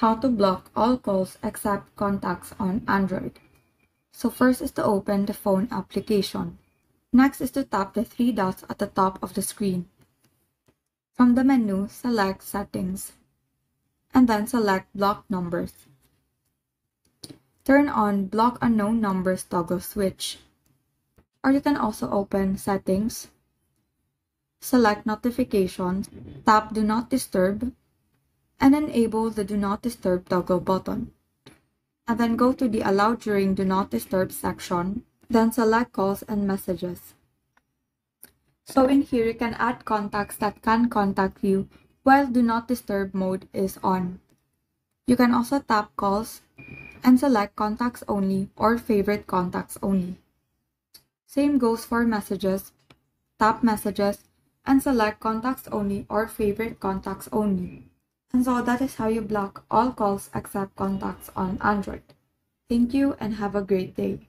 how to block all calls except contacts on Android. So first is to open the phone application. Next is to tap the three dots at the top of the screen. From the menu, select Settings, and then select Block Numbers. Turn on Block Unknown Numbers toggle switch. Or you can also open Settings, select Notifications, tap Do Not Disturb, and enable the Do Not Disturb toggle button. And then go to the Allow During Do Not Disturb section, then select Calls and Messages. So in here, you can add contacts that can contact you while Do Not Disturb mode is on. You can also tap Calls and select Contacts Only or Favorite Contacts Only. Same goes for Messages. Tap Messages and select Contacts Only or Favorite Contacts Only. And so that is how you block all calls except contacts on Android. Thank you and have a great day.